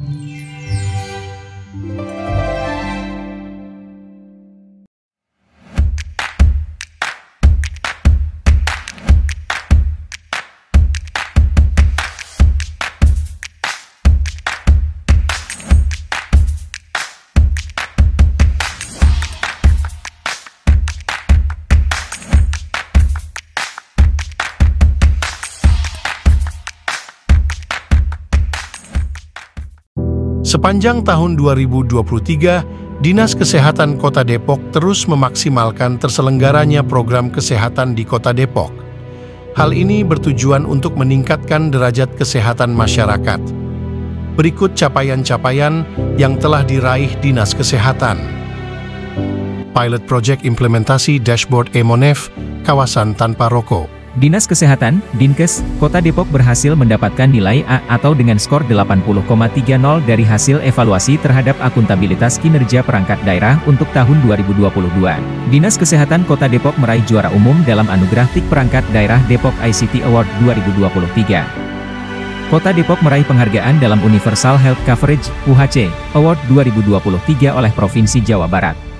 嗯 Sepanjang tahun 2023, Dinas Kesehatan Kota Depok terus memaksimalkan terselenggaranya program kesehatan di Kota Depok. Hal ini bertujuan untuk meningkatkan derajat kesehatan masyarakat. Berikut capaian-capaian yang telah diraih Dinas Kesehatan. Pilot Project Implementasi Dashboard Emonef, Kawasan Tanpa Rokok. Dinas Kesehatan, Dinkes, Kota Depok berhasil mendapatkan nilai A atau dengan skor 80,30 dari hasil evaluasi terhadap akuntabilitas kinerja perangkat daerah untuk tahun 2022. Dinas Kesehatan Kota Depok meraih juara umum dalam anugerah TIK Perangkat Daerah Depok ICT Award 2023. Kota Depok meraih penghargaan dalam Universal Health Coverage UHC Award 2023 oleh Provinsi Jawa Barat.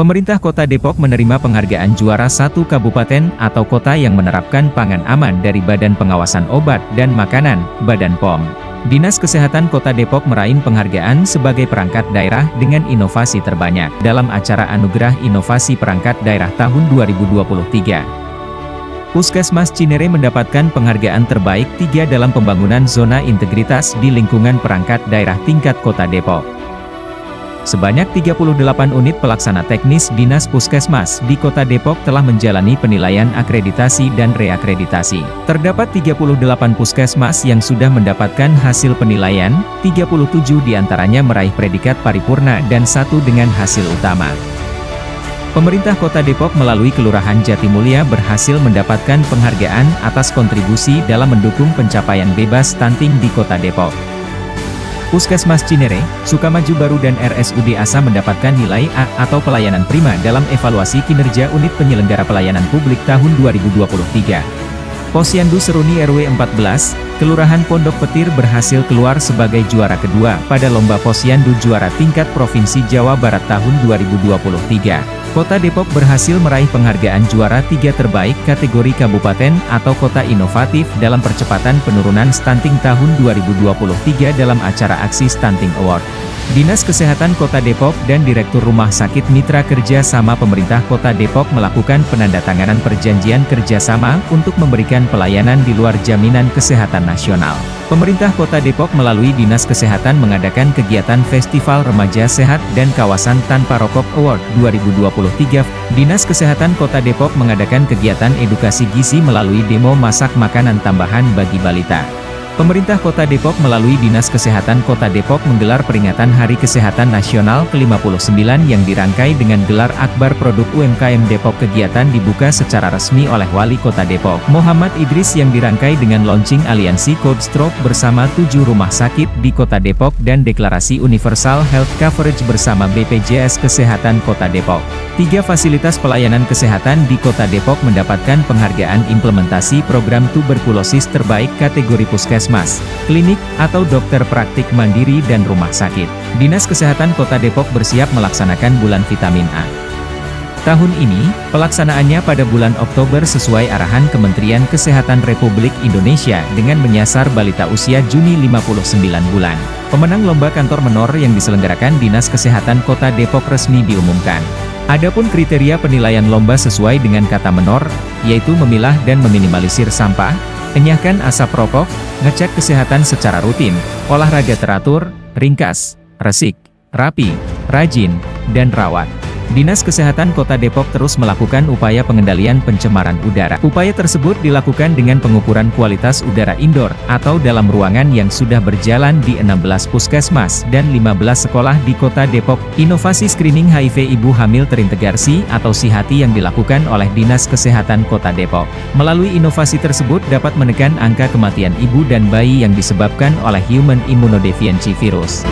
Pemerintah Kota Depok menerima penghargaan juara satu kabupaten atau kota yang menerapkan pangan aman dari Badan Pengawasan Obat dan Makanan, Badan POM. Dinas Kesehatan Kota Depok meraih penghargaan sebagai perangkat daerah dengan inovasi terbanyak dalam acara Anugerah Inovasi Perangkat Daerah tahun 2023. Puskesmas Cinere mendapatkan penghargaan terbaik tiga dalam pembangunan zona integritas di lingkungan perangkat daerah tingkat Kota Depok. Sebanyak 38 unit pelaksana teknis Dinas Puskesmas di Kota Depok telah menjalani penilaian akreditasi dan reakreditasi. Terdapat 38 puskesmas yang sudah mendapatkan hasil penilaian, 37 di antaranya meraih predikat paripurna dan satu dengan hasil utama. Pemerintah Kota Depok melalui Kelurahan Jatimulya berhasil mendapatkan penghargaan atas kontribusi dalam mendukung pencapaian bebas stunting di Kota Depok. Puskesmas Cinere, Sukamaju Baru dan RSUD Asa mendapatkan nilai A atau pelayanan prima dalam evaluasi kinerja unit penyelenggara pelayanan publik tahun 2023. Posyandu Seruni RW 14, Kelurahan Pondok Petir berhasil keluar sebagai juara kedua pada Lomba Posyandu Juara Tingkat Provinsi Jawa Barat tahun 2023. Kota Depok berhasil meraih penghargaan juara tiga terbaik kategori kabupaten atau kota inovatif dalam percepatan penurunan stunting tahun 2023 dalam acara aksi Stunting Award. Dinas Kesehatan Kota Depok dan Direktur Rumah Sakit Mitra Kerja Sama Pemerintah Kota Depok melakukan penandatanganan perjanjian kerjasama untuk memberikan pelayanan di luar jaminan kesehatan nasional. Pemerintah Kota Depok melalui Dinas Kesehatan mengadakan kegiatan Festival Remaja Sehat dan Kawasan Tanpa Rokok Award 2023. Dinas Kesehatan Kota Depok mengadakan kegiatan edukasi gizi melalui demo masak makanan tambahan bagi balita. Pemerintah Kota Depok melalui Dinas Kesehatan Kota Depok menggelar peringatan Hari Kesehatan Nasional ke-59 yang dirangkai dengan gelar Akbar Produk UMKM Depok. Kegiatan dibuka secara resmi oleh Wali Kota Depok, Muhammad Idris yang dirangkai dengan launching aliansi Code Stroke bersama tujuh rumah sakit di Kota Depok dan deklarasi Universal Health Coverage bersama BPJS Kesehatan Kota Depok. Tiga fasilitas pelayanan kesehatan di Kota Depok mendapatkan penghargaan implementasi program tuberkulosis terbaik kategori puskesmas puskesmas, klinik, atau dokter praktik mandiri dan rumah sakit. Dinas Kesehatan Kota Depok bersiap melaksanakan bulan vitamin A. Tahun ini, pelaksanaannya pada bulan Oktober sesuai arahan Kementerian Kesehatan Republik Indonesia dengan menyasar balita usia Juni 59 bulan. Pemenang lomba kantor menor yang diselenggarakan Dinas Kesehatan Kota Depok resmi diumumkan. Adapun kriteria penilaian lomba sesuai dengan kata menor, yaitu memilah dan meminimalisir sampah, Enyahkan asap rokok, ngecek kesehatan secara rutin, olahraga teratur, ringkas, resik, rapi, rajin, dan rawat. Dinas Kesehatan Kota Depok terus melakukan upaya pengendalian pencemaran udara. Upaya tersebut dilakukan dengan pengukuran kualitas udara indoor, atau dalam ruangan yang sudah berjalan di 16 puskesmas dan 15 sekolah di Kota Depok. Inovasi screening HIV ibu hamil terintegrasi atau SIHATI yang dilakukan oleh Dinas Kesehatan Kota Depok. Melalui inovasi tersebut dapat menekan angka kematian ibu dan bayi yang disebabkan oleh Human Immunodeficiency Virus.